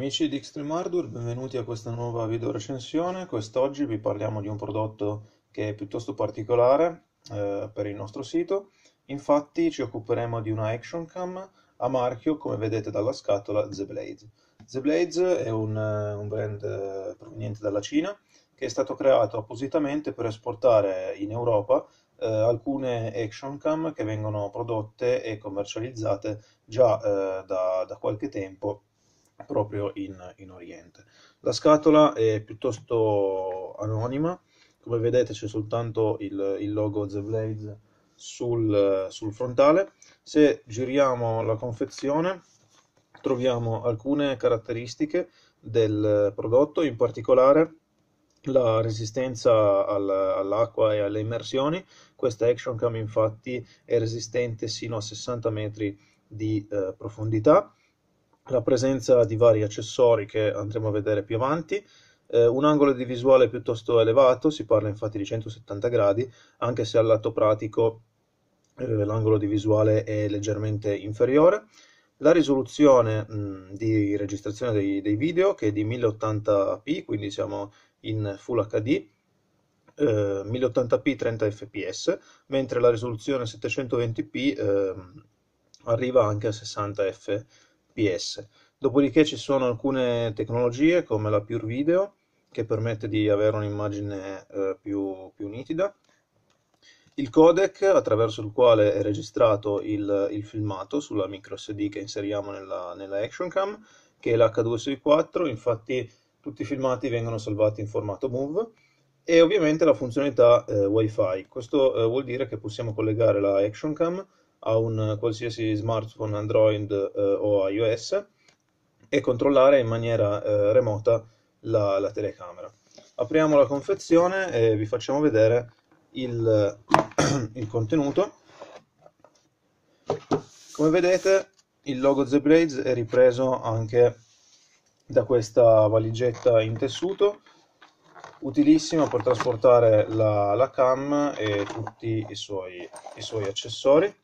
Amici di Extreme Hardware, benvenuti a questa nuova video recensione. Quest'oggi vi parliamo di un prodotto che è piuttosto particolare eh, per il nostro sito. Infatti ci occuperemo di una Action Cam a marchio, come vedete dalla scatola, The Blades. The Blades è un, un brand eh, proveniente dalla Cina che è stato creato appositamente per esportare in Europa eh, alcune action cam che vengono prodotte e commercializzate già eh, da, da, qualche tempo proprio in, in, Oriente. La scatola è piuttosto anonima, come vedete c'è soltanto il, il logo The Blades sul, sul frontale. Se giriamo la confezione troviamo alcune caratteristiche del prodotto, in particolare la resistenza all'acqua e alle immersioni. Questa Action Cam infatti è resistente sino a 60 metri di eh, profondità. La presenza di vari accessori che andremo a vedere più avanti. Eh, un angolo di visuale piuttosto elevato, si parla infatti di 170 gradi, anche se al lato pratico eh, l'angolo di visuale è leggermente inferiore. La risoluzione mh, di registrazione dei, dei video che è di 1080p, quindi siamo in Full HD, eh, 1080p 30 fps, mentre la risoluzione 720p eh, arriva anche a 60 fps. Dopodiché ci sono alcune tecnologie come la Pure Video che permette di avere un'immagine eh, più, più, nitida. Il codec attraverso il quale è registrato il, il filmato sulla micro SD che inseriamo nella, nella Action Cam, che è l'H264, infatti tutti i filmati vengono salvati in formato MOV e ovviamente la funzionalità eh, Wi-Fi. Questo eh, vuol dire che possiamo collegare la Action Cam a un qualsiasi smartphone Android eh, o iOS e controllare in maniera eh, remota la, la, telecamera. Apriamo la confezione e vi facciamo vedere il, il contenuto. Come vedete il logo The Blades è ripreso anche da questa valigetta in tessuto utilissima per trasportare la, la cam e tutti i suoi, i suoi accessori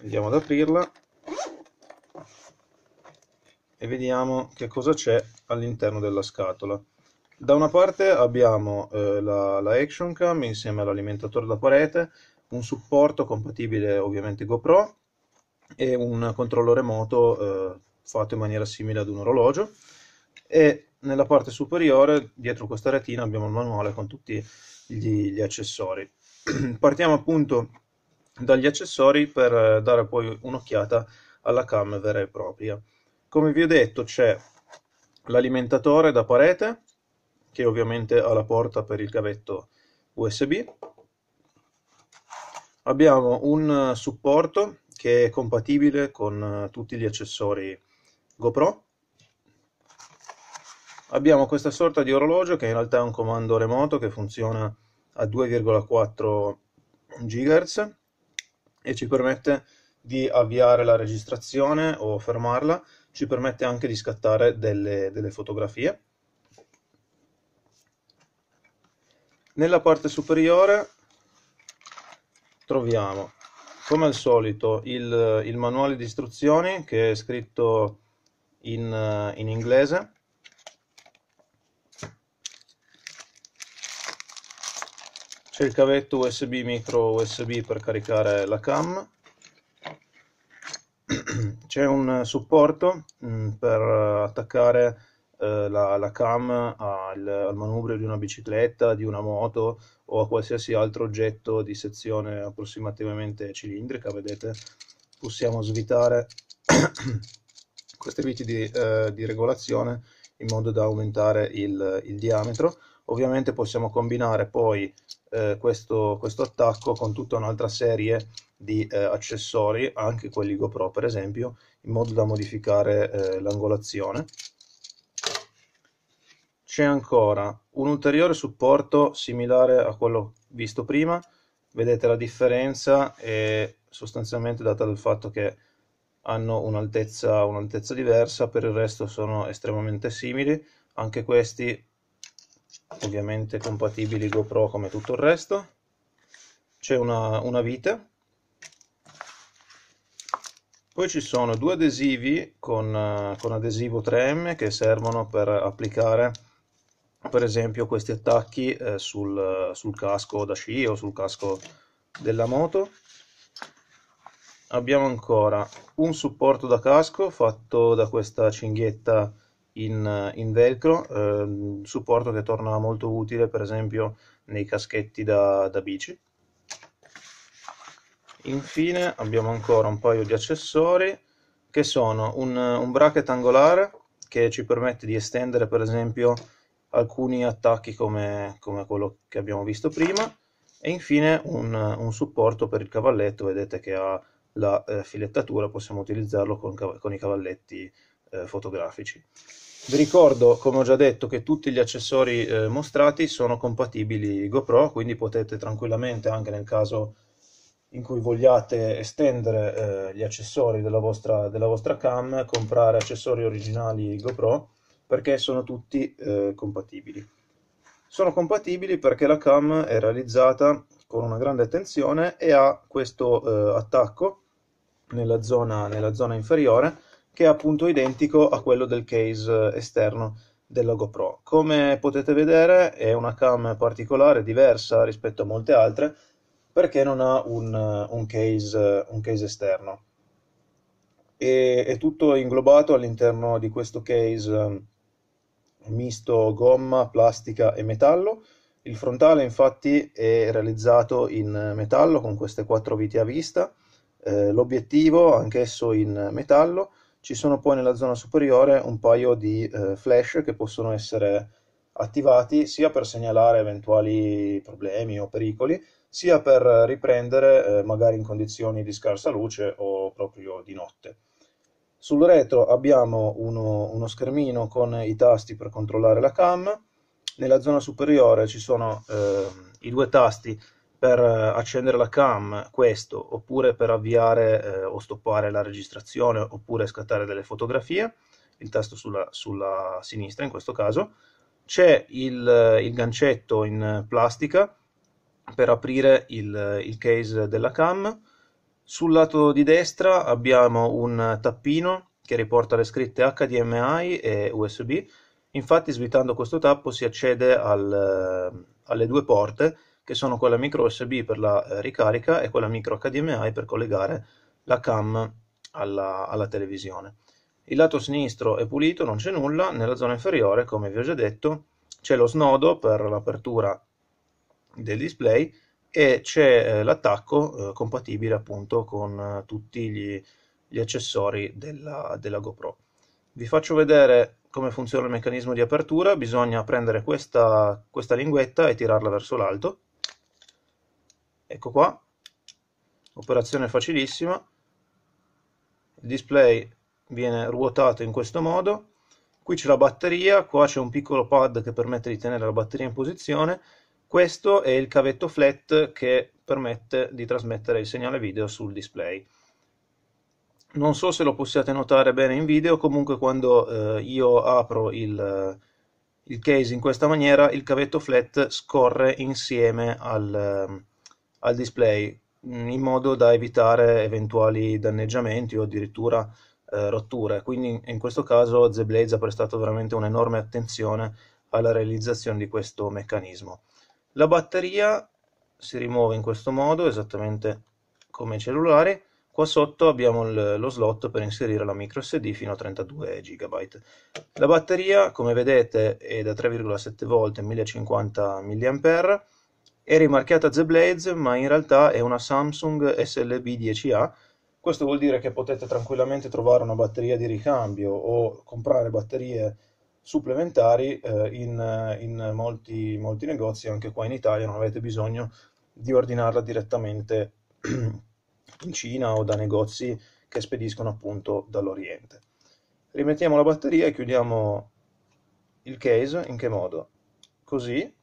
andiamo ad aprirla. E vediamo che cosa c'è all'interno della scatola. Da una parte abbiamo eh, la, la action cam insieme all'alimentatore da parete un supporto compatibile ovviamente GoPro e un controllo remoto eh, fatto in maniera simile ad un orologio. E nella parte superiore dietro questa retina abbiamo il manuale con tutti gli, gli accessori partiamo appunto dagli accessori per dare poi un'occhiata alla cam vera e propria come vi ho detto c'è l'alimentatore da parete che ovviamente ha la porta per il cavetto USB abbiamo un supporto che è compatibile con eh, tutti gli accessori GoPro. Abbiamo questa sorta di orologio che in realtà è un comando remoto che funziona a 2,4 GHz e ci permette di avviare la registrazione o fermarla, ci permette anche di scattare delle, delle fotografie. Nella parte superiore troviamo come al solito il, il manuale di istruzioni che è scritto in, in inglese c'è il cavetto USB micro USB per caricare la cam c'è un supporto mm, per attaccare eh, la, la, cam al, al, manubrio di una bicicletta, di una moto o a qualsiasi altro oggetto di sezione approssimativamente cilindrica. Vedete, possiamo svitare queste viti di, eh, di, regolazione in modo da aumentare il, il diametro. Ovviamente possiamo combinare poi eh, questo, questo, attacco con tutta un'altra serie di eh, accessori, anche quelli GoPro per esempio, in modo da modificare eh, l'angolazione. C'è ancora un ulteriore supporto similare a quello visto prima, vedete la differenza è sostanzialmente data dal fatto che hanno un'altezza, un'altezza diversa, per il resto sono estremamente simili, anche questi ovviamente compatibili GoPro come tutto il resto. C'è una, una vite Poi ci sono due adesivi con, eh, con adesivo 3M che servono per applicare per esempio questi attacchi eh, sul, sul casco da sci o sul casco della moto abbiamo ancora un supporto da casco fatto da questa cinghietta in, in velcro eh, supporto che torna molto utile per esempio nei caschetti da, da bici infine abbiamo ancora un paio di accessori che sono un, un bracket angolare che ci permette di estendere per esempio alcuni attacchi come, come quello che abbiamo visto prima e infine un, un, supporto per il cavalletto, vedete che ha la eh, filettatura, possiamo utilizzarlo con, con i cavalletti eh, fotografici. Vi ricordo, come ho già detto, che tutti gli accessori eh, mostrati sono compatibili GoPro, quindi potete tranquillamente, anche nel caso in cui vogliate estendere eh, gli accessori della vostra, della vostra cam, comprare accessori originali GoPro perché sono tutti eh, compatibili. Sono compatibili perché la cam è realizzata con una grande attenzione e ha questo eh, attacco nella zona, nella zona inferiore che è appunto identico a quello del case esterno della GoPro. Come potete vedere è una cam particolare, diversa rispetto a molte altre, perché non ha un, un, case, un case, esterno. E, è tutto inglobato all'interno di questo case misto gomma, plastica e metallo. Il frontale infatti è realizzato in metallo con queste quattro viti a vista, eh, l'obiettivo anch'esso in metallo, ci sono poi nella zona superiore un paio di eh, flash che possono essere attivati sia per segnalare eventuali problemi o pericoli, sia per riprendere eh, magari in condizioni di scarsa luce o proprio di notte. Sul retro abbiamo uno, uno schermino con i tasti per controllare la cam, nella zona superiore ci sono eh, i due tasti per accendere la cam, questo, oppure per avviare eh, o stoppare la registrazione, oppure scattare delle fotografie, il tasto sulla, sulla sinistra in questo caso. C'è il, il, gancetto in plastica per aprire il, il case della cam, sul lato di destra abbiamo un tappino che riporta le scritte HDMI e USB. Infatti svitando questo tappo si accede al, alle due porte che sono quella micro USB per la eh, ricarica e quella micro HDMI per collegare la cam alla, alla televisione. Il lato sinistro è pulito, non c'è nulla, nella zona inferiore, come vi ho già detto, c'è lo snodo per l'apertura del display e c'è eh, l'attacco eh, compatibile appunto con eh, tutti gli, gli accessori della, della, GoPro. Vi faccio vedere come funziona il meccanismo di apertura, bisogna prendere questa, questa linguetta e tirarla verso l'alto. Ecco qua, operazione facilissima, il display viene ruotato in questo modo, qui c'è la batteria, qua c'è un piccolo pad che permette di tenere la batteria in posizione. Questo è il cavetto flat che permette di trasmettere il segnale video sul display. Non so se lo possiate notare bene in video, comunque quando eh, io apro il, il, case in questa maniera, il cavetto flat scorre insieme al, al display, in modo da evitare eventuali danneggiamenti o addirittura eh, rotture. Quindi in questo caso The Blaze ha prestato veramente un'enorme attenzione alla realizzazione di questo meccanismo. La batteria si rimuove in questo modo, esattamente come i cellulari. Qua sotto abbiamo lo slot per inserire la micro SD fino a 32 GB. La batteria, come vedete, è da 3,7 V 1050 mAh, è rimarchiata The Blades, ma in realtà è una Samsung SLB 10A. Questo vuol dire che potete tranquillamente trovare una batteria di ricambio o comprare batterie supplementari eh, in, in molti, molti, negozi, anche qua in Italia non avete bisogno di ordinarla direttamente in Cina o da negozi che spediscono appunto dall'Oriente. Rimettiamo la batteria e chiudiamo il case, in che modo? Così.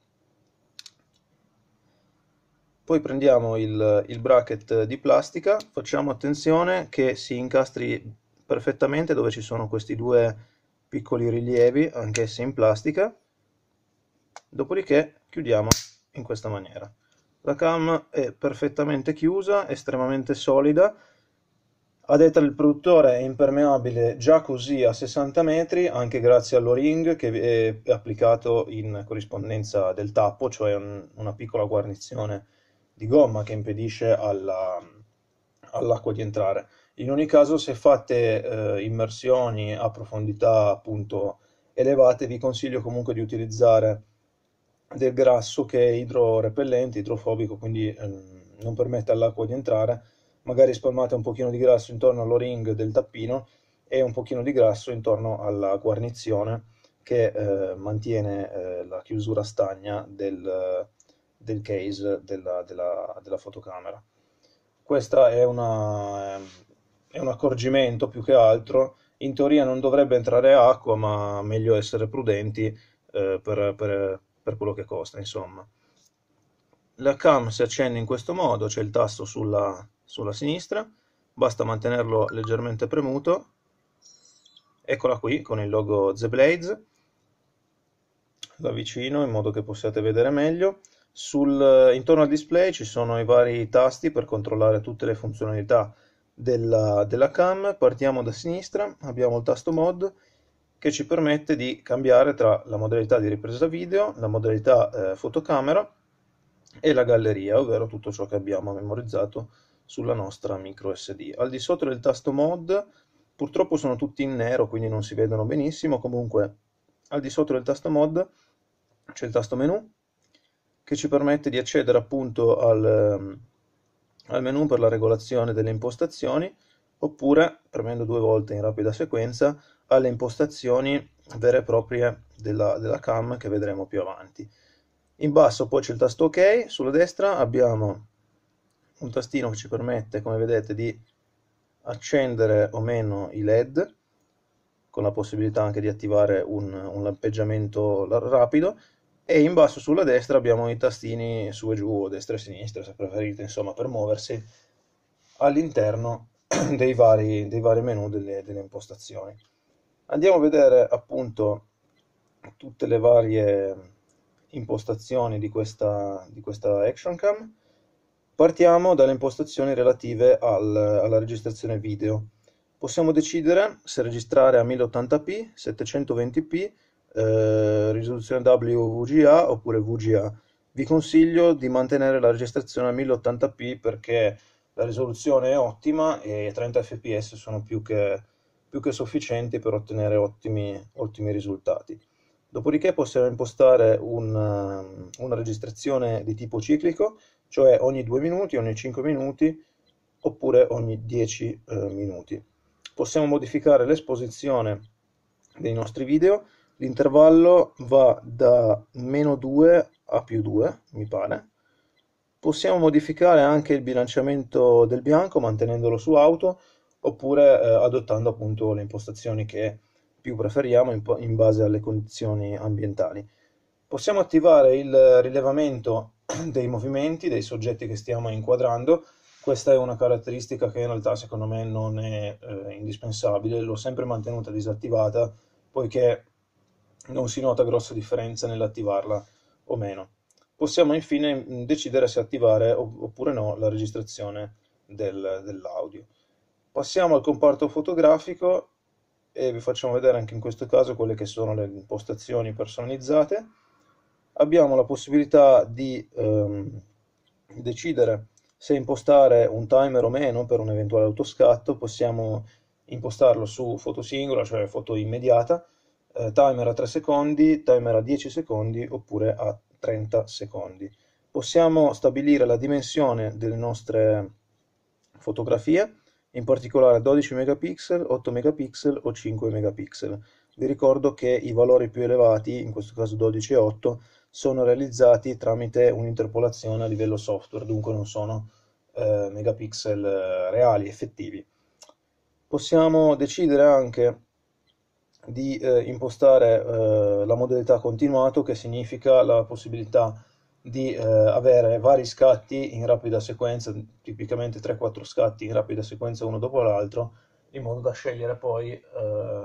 Poi prendiamo il, il bracket di plastica, facciamo attenzione che si incastri perfettamente dove ci sono questi due piccoli rilievi, anch'essi in plastica, dopodiché chiudiamo in questa maniera. La cam è perfettamente chiusa, estremamente solida, A detta del produttore è impermeabile già così a 60 metri, anche grazie all'o-ring che è applicato in corrispondenza del tappo, cioè un, una piccola guarnizione di gomma che impedisce alla, all'acqua di entrare. In ogni caso, se fate eh, immersioni a profondità appunto elevate, vi consiglio comunque di utilizzare del grasso che è idrorepellente, idrofobico, quindi ehm, non permette all'acqua di entrare magari spalmate un pochino di grasso intorno all'o-ring del tappino e un pochino di grasso intorno alla guarnizione che eh, mantiene eh, la chiusura stagna del, del case della, della, della, fotocamera. Questo è, è, un accorgimento più che altro, in teoria non dovrebbe entrare acqua ma meglio essere prudenti eh, per, per, per quello che costa insomma. La cam si accende in questo modo, c'è il tasto sulla, sulla sinistra, basta mantenerlo leggermente premuto, eccola qui con il logo The Blades, la vicino in modo che possiate vedere meglio, Sul, intorno al display ci sono i vari tasti per controllare tutte le funzionalità della, della cam, partiamo da sinistra, abbiamo il tasto mod che ci permette di cambiare tra la modalità di ripresa video, la modalità eh, fotocamera e la galleria, ovvero tutto ciò che abbiamo memorizzato sulla nostra micro SD. Al di sotto del tasto mod, purtroppo sono tutti in nero, quindi non si vedono benissimo, comunque al di sotto del tasto mod c'è il tasto menu, che ci permette di accedere appunto al, al menu per la regolazione delle impostazioni, oppure, premendo due volte in rapida sequenza, alle impostazioni vere e proprie della, della cam che vedremo più avanti. In basso poi c'è il tasto ok, sulla destra abbiamo un tastino che ci permette, come vedete, di accendere o meno i LED, con la possibilità anche di attivare un, un lampeggiamento rapido, e in basso sulla destra abbiamo i tastini su e giù, o destra e sinistra, se preferite, insomma, per muoversi all'interno dei vari, dei vari menu delle, delle impostazioni. Andiamo a vedere appunto tutte le varie impostazioni di questa, di questa Action Cam. Partiamo dalle impostazioni relative al, alla registrazione video. Possiamo decidere se registrare a 1080p, 720p, eh, risoluzione WVGA oppure VGA. Vi consiglio di mantenere la registrazione a 1080p perché la risoluzione è ottima e 30 fps sono più che, più che sufficienti per ottenere ottimi, ottimi risultati. Dopodiché possiamo impostare un, una registrazione di tipo ciclico cioè ogni 2 minuti, ogni 5 minuti oppure ogni 10 eh, minuti. Possiamo modificare l'esposizione dei nostri video, l'intervallo va da meno 2 a più 2, mi pare. Possiamo modificare anche il bilanciamento del bianco mantenendolo su auto oppure eh, adottando appunto le impostazioni che più preferiamo in, in base alle condizioni ambientali. Possiamo attivare il rilevamento dei movimenti dei soggetti che stiamo inquadrando. Questa è una caratteristica che in realtà secondo me non è eh, indispensabile, l'ho sempre mantenuta disattivata poiché non si nota grossa differenza nell'attivarla o meno. Possiamo infine decidere se attivare oppure no la registrazione del, dell'audio. Passiamo al comparto fotografico e vi facciamo vedere anche in questo caso quelle che sono le impostazioni personalizzate abbiamo la possibilità di ehm, decidere se impostare un timer o meno per un eventuale autoscatto, possiamo impostarlo su foto singola, cioè foto immediata, eh, timer a 3 secondi, timer a 10 secondi oppure a 30 secondi. Possiamo stabilire la dimensione delle nostre fotografie, in particolare 12 megapixel, 8 megapixel o 5 megapixel. Vi ricordo che i valori più elevati, in questo caso 12 e 8, sono realizzati tramite un'interpolazione a livello software, dunque non sono eh, megapixel eh, reali, effettivi. Possiamo decidere anche di eh, impostare eh, la modalità continuato, che significa la possibilità di eh, avere vari scatti in rapida sequenza, tipicamente 3-4 scatti in rapida sequenza uno dopo l'altro, in modo da scegliere poi eh,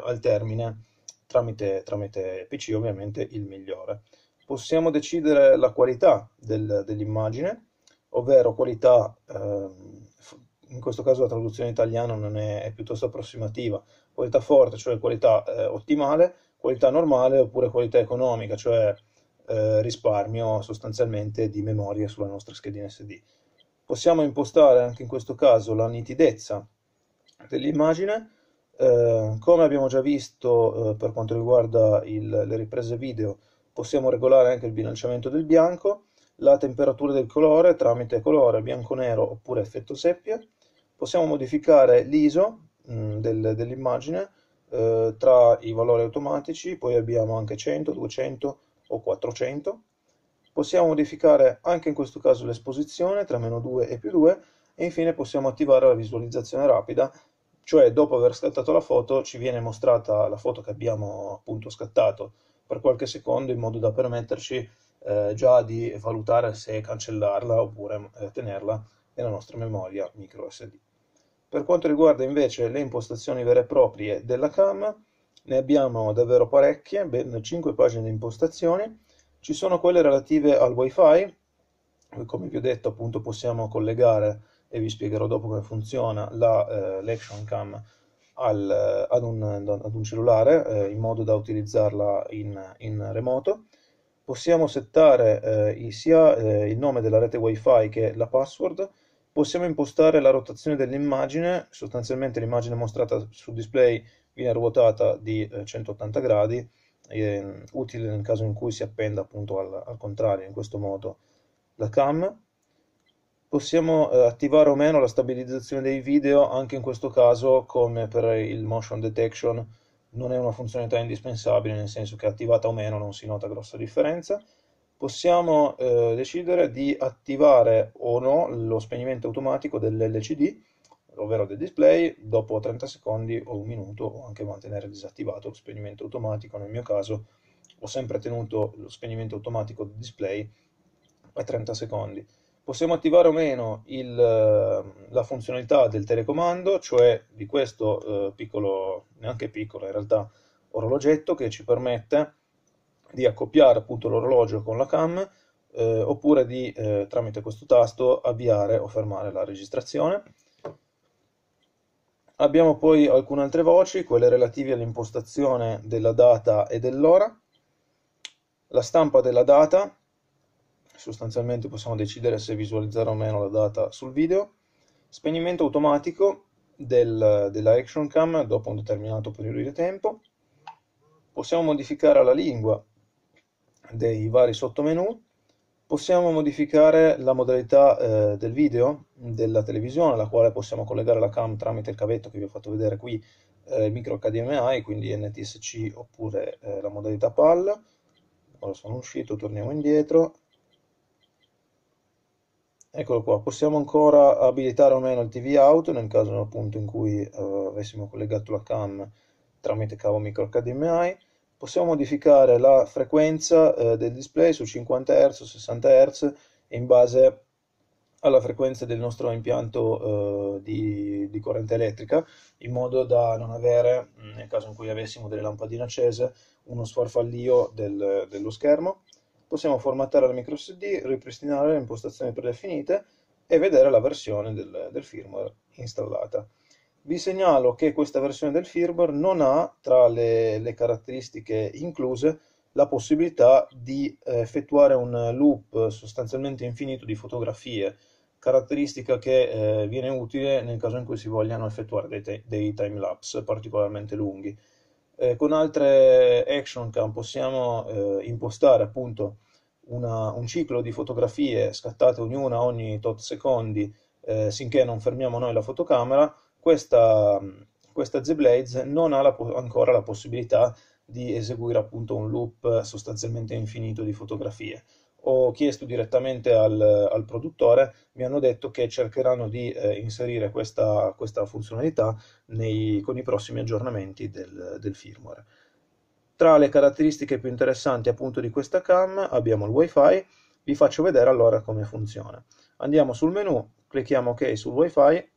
al termine, tramite, tramite PC ovviamente, il migliore. Possiamo decidere la qualità del, dell'immagine, ovvero qualità eh, in questo caso la traduzione italiana non è, è piuttosto approssimativa, qualità forte, cioè qualità eh, ottimale, qualità normale oppure qualità economica, cioè eh, risparmio sostanzialmente di memoria sulla nostra schedina SD. Possiamo impostare anche in questo caso la nitidezza dell'immagine, eh, come abbiamo già visto eh, per quanto riguarda il, le riprese video, possiamo regolare anche il bilanciamento del bianco, la temperatura del colore tramite colore bianco-nero oppure effetto seppia, possiamo modificare l'ISO mm, del, dell'immagine eh, tra i valori automatici, poi abbiamo anche 100, 200 o 400. Possiamo modificare anche in questo caso l'esposizione tra meno 2 e più 2 e infine possiamo attivare la visualizzazione rapida, cioè dopo aver scattato la foto ci viene mostrata la foto che abbiamo appunto scattato per qualche secondo in modo da permetterci eh, già di valutare se cancellarla oppure eh, tenerla nella nostra memoria micro SD. Per quanto riguarda invece le impostazioni vere e proprie della cam, ne abbiamo davvero parecchie, ben 5 pagine di impostazioni. Ci sono quelle relative al wifi, come vi ho detto appunto possiamo collegare, e vi spiegherò dopo come funziona, la, eh, cam al, ad, un, ad, un, cellulare eh, in modo da utilizzarla in, in remoto. Possiamo settare eh, sia eh, il nome della rete wifi che la password Possiamo impostare la rotazione dell'immagine, sostanzialmente l'immagine mostrata sul display viene ruotata di 180 eh, gradi, è utile nel caso in cui si appenda appunto al, al contrario, in questo modo, la cam. Possiamo eh, attivare o meno la stabilizzazione dei video, anche in questo caso come per il motion detection non è una funzionalità indispensabile, nel senso che attivata o meno non si nota grossa differenza possiamo eh, decidere di attivare o no lo spegnimento automatico dell'LCD, ovvero del display, dopo 30 secondi o un minuto, o anche mantenere disattivato lo spegnimento automatico. Nel mio caso ho sempre tenuto lo spegnimento automatico del display a 30 secondi. Possiamo attivare o meno il, la funzionalità del telecomando, cioè di questo eh, piccolo, neanche piccolo in realtà, orologetto che ci permette di accoppiare appunto l'orologio con la cam eh, oppure di eh, tramite questo tasto avviare o fermare la registrazione. Abbiamo poi alcune altre voci, quelle relative all'impostazione della data e dell'ora, la stampa della data, sostanzialmente possiamo decidere se visualizzare o meno la data sul video, spegnimento automatico del, della action cam dopo un determinato periodo di tempo, possiamo modificare la lingua dei vari sottomenu. Possiamo modificare la modalità eh, del video della televisione, alla quale possiamo collegare la cam tramite il cavetto che vi ho fatto vedere qui, eh, micro HDMI, quindi NTSC oppure eh, la modalità PAL. Ora sono uscito, torniamo indietro. Eccolo qua, possiamo ancora abilitare o meno il TV out nel caso appunto in cui eh, avessimo collegato la cam tramite cavo micro HDMI possiamo modificare la frequenza eh, del display su 50 Hz o 60 Hz in base alla frequenza del nostro impianto eh, di, di, corrente elettrica in modo da non avere, mm, nel caso in cui avessimo delle lampadine accese, uno sfarfallio del, dello schermo. Possiamo formattare la micro SD, ripristinare le impostazioni predefinite e vedere la versione del, del firmware installata. Vi segnalo che questa versione del firmware non ha, tra le, le caratteristiche incluse, la possibilità di eh, effettuare un loop sostanzialmente infinito di fotografie, caratteristica che eh, viene utile nel caso in cui si vogliano effettuare dei, dei timelapse particolarmente lunghi. Eh, con altre action cam possiamo eh, impostare appunto una, un ciclo di fotografie scattate ognuna ogni tot secondi eh, sinché non fermiamo noi la fotocamera questa, questa Z-Blades non ha la, ancora la possibilità di eseguire appunto un loop sostanzialmente infinito di fotografie. Ho chiesto direttamente al, al produttore, mi hanno detto che cercheranno di eh, inserire questa, questa funzionalità nei, con i prossimi aggiornamenti del, del firmware. Tra le caratteristiche più interessanti appunto di questa cam abbiamo il wifi, vi faccio vedere allora come funziona. Andiamo sul menu, clicchiamo ok sul wifi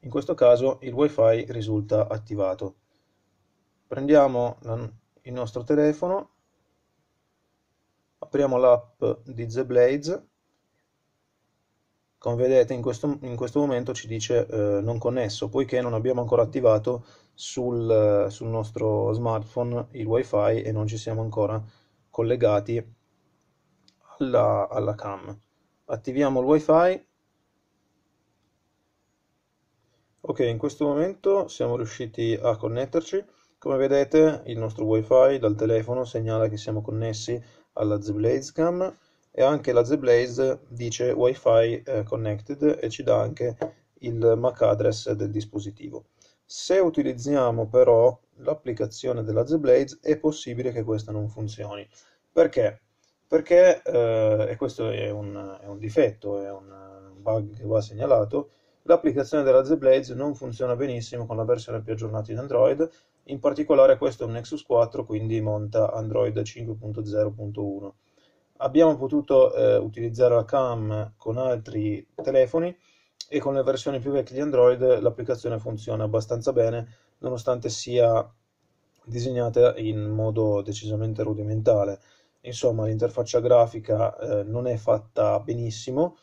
in questo caso il wifi risulta attivato. Prendiamo il nostro telefono, apriamo l'app di Blades, come vedete in questo, in questo momento ci dice eh, non connesso, poiché non abbiamo ancora attivato sul, sul nostro smartphone il wifi e non ci siamo ancora collegati alla, alla cam. Attiviamo il wifi. Ok, in questo momento siamo riusciti a connetterci. Come vedete il nostro wifi dal telefono segnala che siamo connessi alla ZBlaze Cam e anche la ZBlaze dice wifi eh, connected e ci dà anche il MAC address del dispositivo. Se utilizziamo però l'applicazione della ZBlaze è possibile che questa non funzioni. Perché? Perché, eh, e questo è un, è un, difetto, è un bug che va segnalato, l'applicazione della ZBlaze non funziona benissimo con la versione più aggiornata di Android, in particolare questo è un Nexus 4, quindi monta Android 5.0.1. Abbiamo potuto eh, utilizzare la cam con altri telefoni e con le versioni più vecchie di Android l'applicazione funziona abbastanza bene, nonostante sia disegnata in modo decisamente rudimentale. Insomma, l'interfaccia grafica eh, non è fatta benissimo,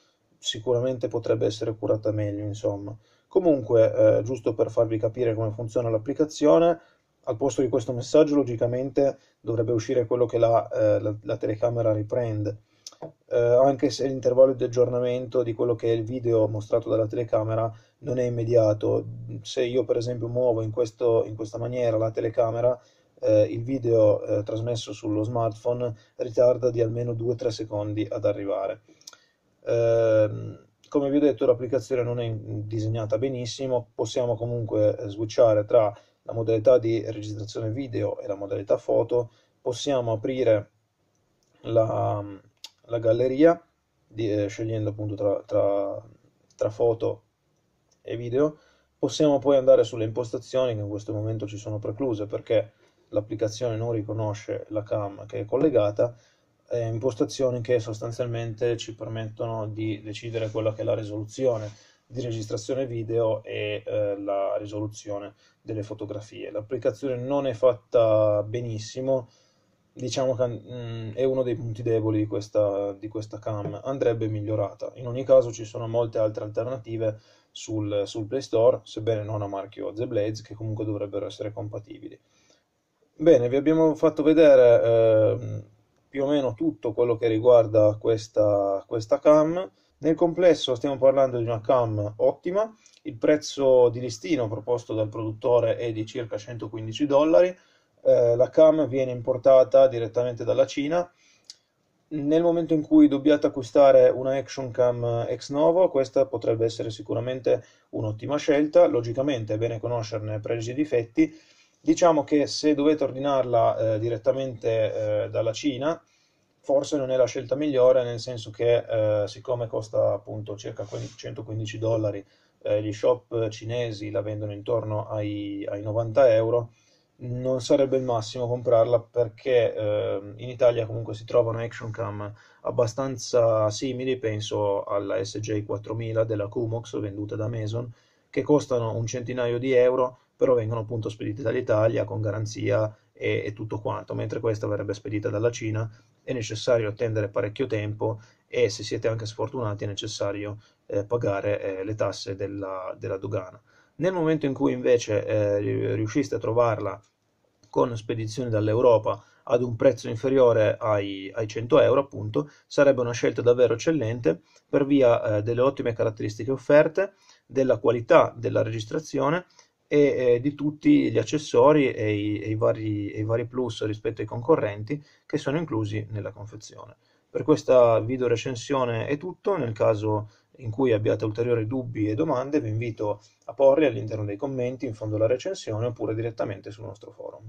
sicuramente potrebbe essere curata meglio, insomma. Comunque, eh, giusto per farvi capire come funziona l'applicazione, al posto di questo messaggio logicamente dovrebbe uscire quello che la, eh, la, la telecamera riprende, eh, anche se l'intervallo di aggiornamento di quello che è il video mostrato dalla telecamera non è immediato. Se io per esempio muovo in, questo, in questa maniera la telecamera, eh, il video eh, trasmesso sullo smartphone ritarda di almeno 2-3 secondi ad arrivare. Ehm, come vi ho detto l'applicazione non è disegnata benissimo, possiamo comunque eh, switchare tra la modalità di registrazione video e la modalità foto, possiamo aprire la, la galleria di, eh, scegliendo appunto tra, tra, tra foto e video. Possiamo poi andare sulle impostazioni che in questo momento ci sono precluse perché l'applicazione non riconosce la cam che è collegata, eh, impostazioni che sostanzialmente ci permettono di decidere quella che è la risoluzione di registrazione video e eh, la risoluzione delle fotografie. L'applicazione non è fatta benissimo, diciamo che mh, mm, è uno dei punti deboli di questa, di questa cam, andrebbe migliorata. In ogni caso ci sono molte altre alternative sul, sul Play Store, sebbene non a marchio The Blades, che comunque dovrebbero essere compatibili. Bene, vi abbiamo fatto vedere eh, più o meno tutto quello che riguarda questa, questa cam. Nel complesso stiamo parlando di una cam ottima, il prezzo di listino proposto dal produttore è di circa 115 dollari, eh, la cam viene importata direttamente dalla Cina. Nel momento in cui dobbiate acquistare una Action Cam ex novo, questa potrebbe essere sicuramente un'ottima scelta. Logicamente è bene conoscerne pregi e difetti. Diciamo che se dovete ordinarla eh, direttamente eh, dalla Cina, forse non è la scelta migliore, nel senso che eh, siccome costa appunto circa 115 dollari, eh, gli shop cinesi la vendono intorno ai, ai 90 euro, non sarebbe il massimo comprarla perché eh, in Italia comunque si trovano action cam abbastanza simili, penso alla SJ4000 della Kumox venduta da Mason, che costano un centinaio di euro, però vengono appunto spedite dall'Italia con garanzia e, e tutto quanto, mentre questa verrebbe spedita dalla Cina è necessario attendere parecchio tempo e se siete anche sfortunati è necessario eh, pagare eh, le tasse della, della, dogana. Nel momento in cui invece eh, riusciste a trovarla con spedizioni dall'Europa ad un prezzo inferiore ai, ai, 100 euro, appunto, sarebbe una scelta davvero eccellente per via eh, delle ottime caratteristiche offerte, della qualità della registrazione e eh, di tutti gli accessori e i, e, i vari, e i, vari, plus rispetto ai concorrenti che sono inclusi nella confezione. Per questa video recensione è tutto, nel caso in cui abbiate ulteriori dubbi e domande vi invito a porli all'interno dei commenti in fondo alla recensione oppure direttamente sul nostro forum.